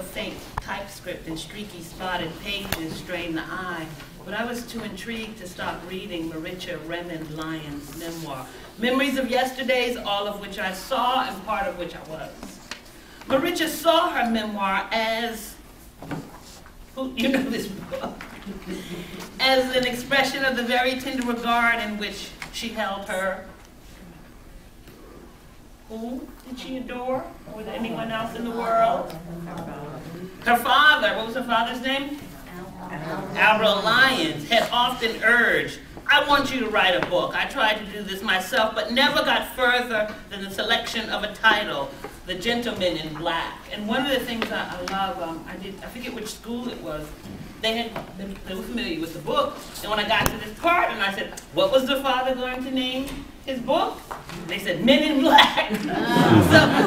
of faint typescript and streaky spotted pages strain the eye, but I was too intrigued to stop reading Maritcha Remond Lyon's memoir. Memories of yesterdays, all of which I saw and part of which I was. Maritcha saw her memoir as, who, you know this book, as an expression of the very tender regard in which she held her. Who did she adore? Was there anyone else in the world? Her father, what was her father's name? Albro Lyons had often urged, I want you to write a book. I tried to do this myself, but never got further than the selection of a title, The Gentleman in Black. And one of the things I, I love, um, I did, I forget which school it was, they had, they, they were familiar with the book, and when I got to this part, and I said, what was the father going to name his book? They said, Men in Black. so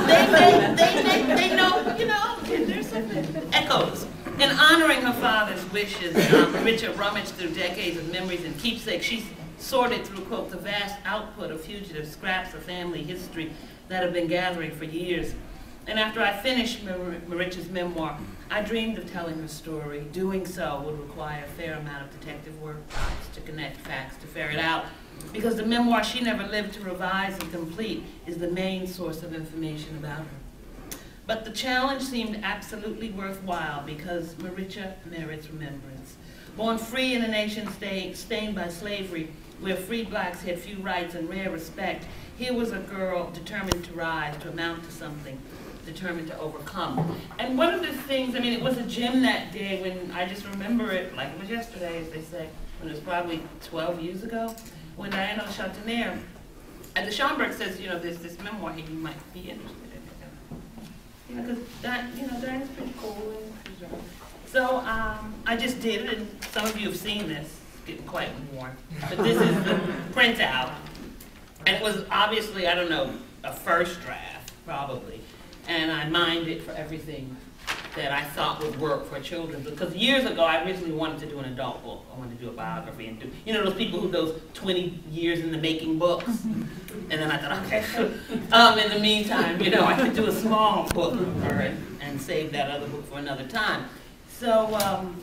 they, they, they, they, they know, you know, there's some echoes. In honoring her father's wishes, um, Richard rummaged through decades of memories and keepsakes. She sorted through, quote, the vast output of fugitive scraps of family history that have been gathering for years. And after I finished Mar Maritcha's memoir, I dreamed of telling her story. Doing so would require a fair amount of detective work, to connect facts, to ferret out. Because the memoir she never lived to revise and complete is the main source of information about her. But the challenge seemed absolutely worthwhile because Maritcha merits remembrance. Born free in a nation stained by slavery, where free blacks had few rights and rare respect, here was a girl determined to rise, to amount to something, determined to overcome. And one of the things, I mean, it was a gym that day when I just remember it like it was yesterday, as they say, when it was probably 12 years ago, when Diana Lachatanere, at the Schomburg says, you know, there's this memoir here you might be interested in it. you know, because that, you know, Diana's pretty cool. And, so um, I just did it, and some of you have seen this. It's getting quite warm. But this is the printout. And it was obviously, I don't know, a first draft, probably. And I mined it for everything that I thought would work for children. Because years ago, I originally wanted to do an adult book. I wanted to do a biography and do, you know, those people who those 20 years in the making books. And then I thought, okay, um, in the meantime, you know, I could do a small book it and save that other book for another time. So um,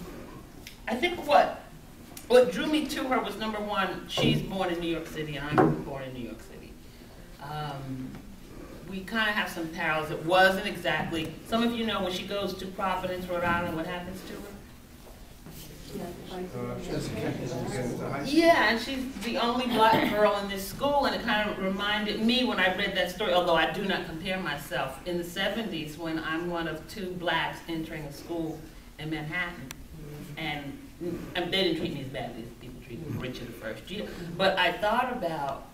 I think what what drew me to her was number one, she's born in New York City and I'm born in New York City. Um, we kind of have some parallels. It wasn't exactly, some of you know when she goes to Providence, Rhode Island, what happens to her? Yeah, and she's the only black girl in this school, and it kind of reminded me when I read that story, although I do not compare myself, in the 70s when I'm one of two blacks entering a school in Manhattan. And, and they didn't treat me as badly as people treat me, Richard the first year. But I thought about,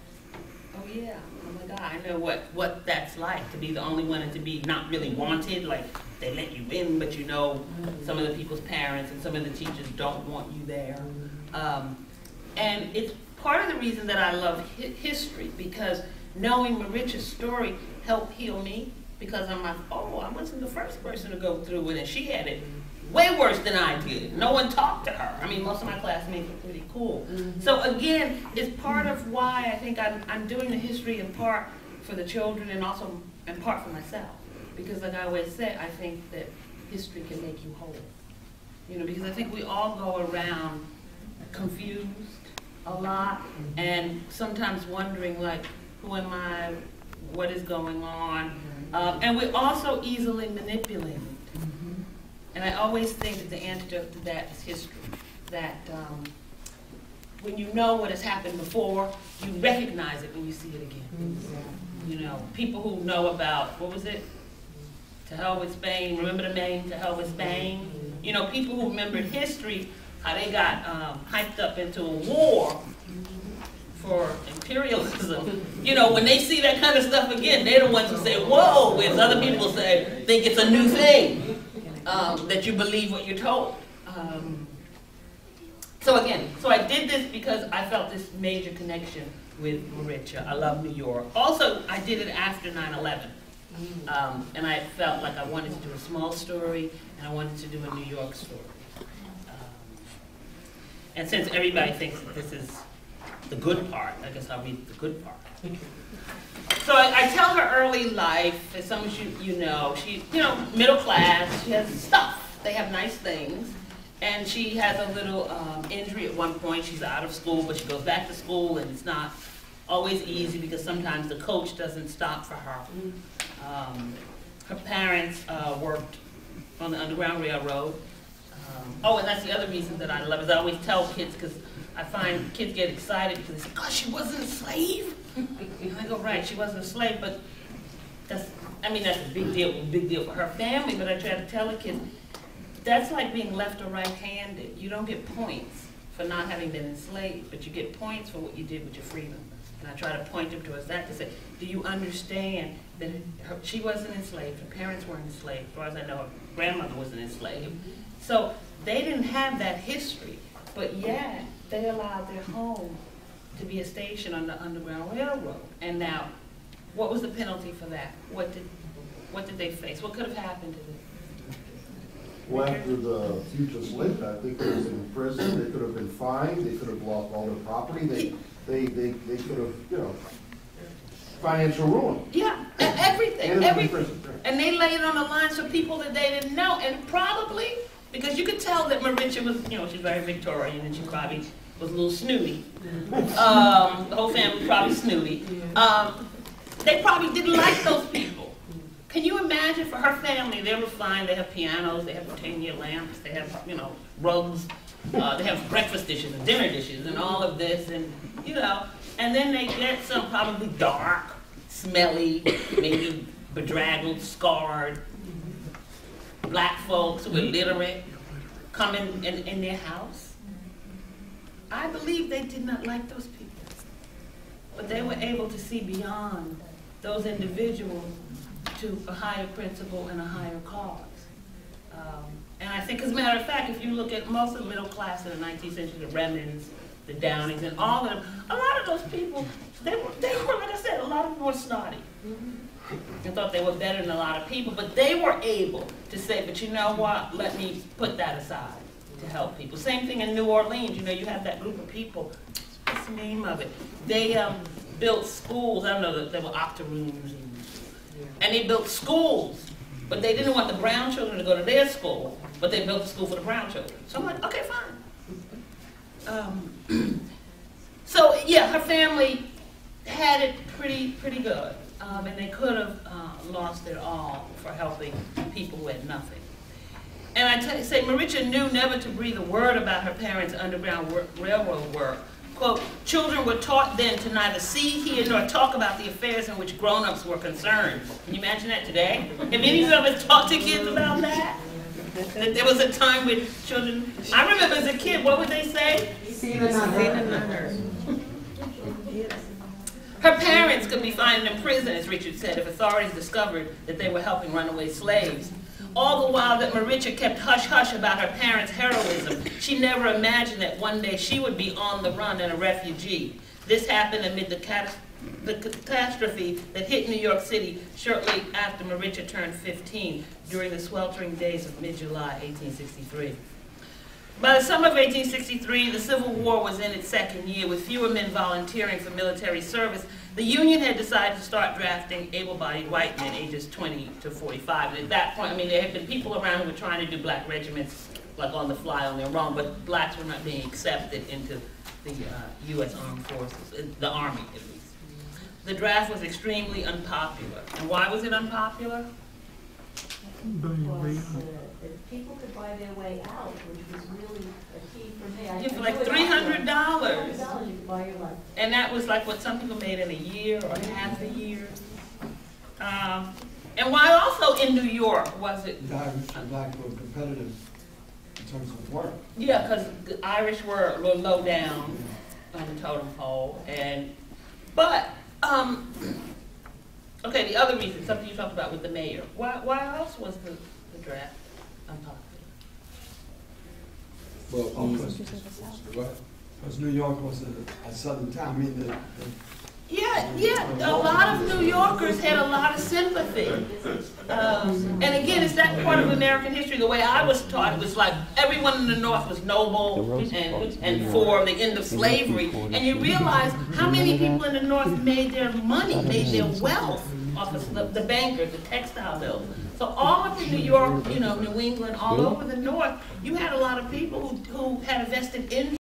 oh yeah, my God, I know what, what that's like to be the only one and to be not really wanted, like they let you in, but you know some of the people's parents and some of the teachers don't want you there. Um, and it's part of the reason that I love hi history because knowing Maritcha's story helped heal me because I'm like, oh, I wasn't the first person to go through it, and she had it way worse than I did. No one talked to her. I mean, most of my classmates were pretty cool. Mm -hmm. So again, it's part of why I think I'm, I'm doing the history in part for the children and also in part for myself. Because like I always say, I think that history can make you whole. You know, because I think we all go around confused a lot and sometimes wondering like, who am I? What is going on? Um, and we're also easily manipulated. And I always think that the antidote to that is history. That um, when you know what has happened before, you recognize it when you see it again. You know, people who know about, what was it? To hell with Spain, remember the Maine, to hell with Spain? You know, people who remembered history, how they got um, hyped up into a war for imperialism. You know, when they see that kind of stuff again, they're the ones who say, whoa, whereas other people say, think it's a new thing um, that you believe what you're told. Um, so again, so I did this because I felt this major connection with Maritcha. I love New York. Also, I did it after 9-11. Um, and I felt like I wanted to do a small story, and I wanted to do a New York story. Um, and since everybody thinks that this is the good part. I guess I'll read the good part. So I, I tell her early life, as some of you, you know, she, you know, middle class, she has stuff. They have nice things. And she has a little um, injury at one point. She's out of school, but she goes back to school, and it's not always easy because sometimes the coach doesn't stop for her. Um, her parents uh, worked on the Underground Railroad. Um, oh, and that's the other reason that I love it. I always tell kids because I find kids get excited because they say, "God, she wasn't a slave." and I go, "Right, she wasn't a slave, but that's I mean that's a big deal, big deal for her family." But I try to tell the kids that's like being left or right-handed. You don't get points for not having been enslaved, but you get points for what you did with your freedom. And I try to point them towards that to say, do you understand that her, she wasn't enslaved, her parents weren't enslaved, as far as I know, her grandmother wasn't enslaved. So they didn't have that history, but yet they allowed their home to be a station on the Underground Railroad. And now, what was the penalty for that? What did, what did they face? What could have happened to them? Well, after the future slave, I think they was in prison, they could have been fined, they could have lost all their property, they, they, they, they could have, you know, financial ruin. Yeah, e- everything, And in everything. prison. And they laid it on the lines for people that they didn't know, and probably, because you could tell that Maritcha was, you know, she's very Victorian, and she probably was a little snooty. Um, the whole family probably snooty. Um, they probably didn't like those people. Can you imagine for her family, they were fine, they have pianos, they have ten-year lamps, they have, you know, rugs, uh, they have breakfast dishes and dinner dishes and all of this, and, you know, and then they get some probably dark, smelly, maybe bedraggled, scarred, black folks who are illiterate, coming in, in their house. I believe they did not like those people. But they were able to see beyond those individuals to a higher principle and a higher cause. Um, And I think, as a matter of fact, if you look at most of the middle class in the nineteenth century, the Remonds, the Downings, and all of them, a lot of those people, they were, they were, like I said, a lot of them were snotty. And thought they were better than a lot of people, but they were able to say, but you know what, let me put that aside to help people. Same thing in New Orleans, you know, you have that group of people, what's the name of it? They, um, built schools, I don't know, there were octoroons and and they built schools, but they didn't want the brown children to go to their school, but they built a school for the brown children. So I'm like, okay, fine. Um, so yeah, her family had it pretty pretty good, um, and they could have uh, lost it all for helping people who had nothing. And I say, Maritcha knew never to breathe a word about her parents' underground railroad work. Quote, children were taught then to neither see, hear, nor talk about the affairs in which grown-ups were concerned. Can you imagine that today? Have any of you ever talked to kids about that? That there was a time when children, I remember as a kid, what would they say? Her parents could be fined in prison, as Richard said, if authorities discovered that they were helping runaway slaves. All the while that Maritcha kept hush-hush about her parents' heroism, she never imagined that one day she would be on the run and a refugee. This happened amid the, cat- the catastrophe that hit New York City shortly after Maritcha turned 15 during the sweltering days of mid-July 1863. By the summer of 1863, the Civil War was in its second year, with fewer men volunteering for military service. The Union had decided to start drafting able-bodied white men, ages 20 to 45. And at that point, I mean, there had been people around who were trying to do black regiments, like on the fly on their own, but blacks were not being accepted into the uh, U.S. Armed Forces, uh, the Army at least. The draft was extremely unpopular. And why was it unpopular? Was, that people could buy their way out, which was really a key for me. I- Yeah, for like $300. $300 you could buy your life. And that was like what some people made in a year or half a year. Um, and why also in New York was it? The Irish and black were competitive in terms of work. Yeah, because the Irish were a little low down on the totem pole, and but um, okay, the other reason, something you talked about with the mayor. Why why else was the, the draft unpopular? Well, because, Because New York was a, a southern town, I mean, the, the Yeah, yeah, a lot of New Yorkers had a lot of sympathy. Um, and again, it's that part of American history, the way I was taught, it was like everyone in the North was noble and, and for the end of slavery. And you realize how many people in the North made their money, made their wealth off of the, the bankers, the textile mills. So all up in New York, you know, New England, all over the North, you had a lot of people who, who had a vested interest